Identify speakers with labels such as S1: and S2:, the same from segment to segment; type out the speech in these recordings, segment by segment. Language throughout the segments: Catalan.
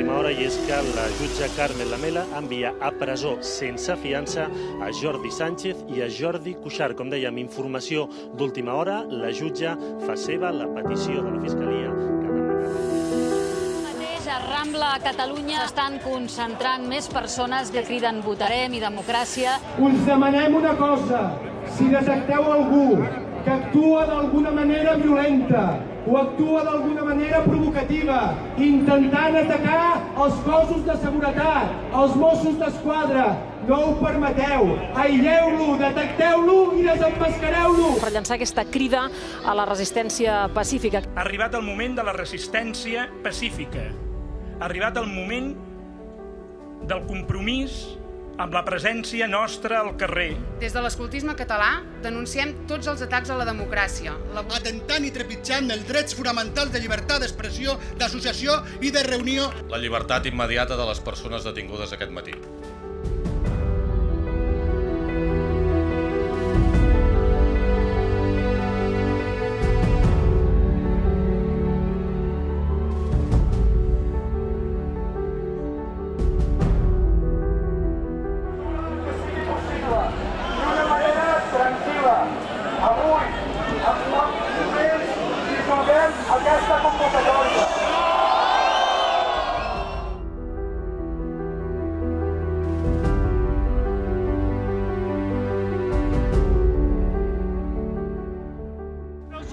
S1: d'última hora i és que la jutge Carmen Lamela envia a presó sense fiança a Jordi Sánchez i a Jordi Cuixart. Com dèiem, informació d'última hora, la jutge fa seva la petició de la Fiscalia que
S2: a Rambla, a Catalunya, s'estan concentrant més persones que criden votarem i democràcia.
S3: Us demanem una cosa. Si detecteu algú que actua d'alguna manera violenta o actua d'alguna manera provocativa, intentant atacar els cossos de seguretat, els Mossos d'Esquadra, no ho permeteu. Aïlleu-lo, detecteu-lo i desemmascareu-lo.
S4: per llançar aquesta crida a la resistència pacífica.
S5: Ha arribat el moment de la resistència pacífica. Ha arribat el moment del compromís amb la presència nostra al carrer.
S6: Des de l'escoltisme català denunciem tots els atacs a la democràcia. La...
S7: atentant i trepitjant els drets fonamentals de llibertat d'expressió, d'associació i de reunió.
S8: La llibertat immediata de les persones detingudes aquest matí.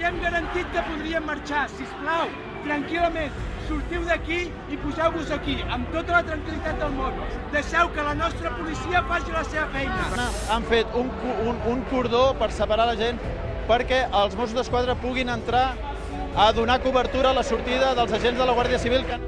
S3: Hem garantit que podrien marxar. Si plau, tranquil·lament, sortiu d'aquí i poseu-vos aquí, amb tota la tranquil·litat del món. Deixeu que la nostra policia faci la seva feina.
S9: han fet un, un, un cordó per separar la gent perquè els Mossos d'Esquadra puguin entrar a donar cobertura a la sortida dels agents de la Guàrdia Civil que.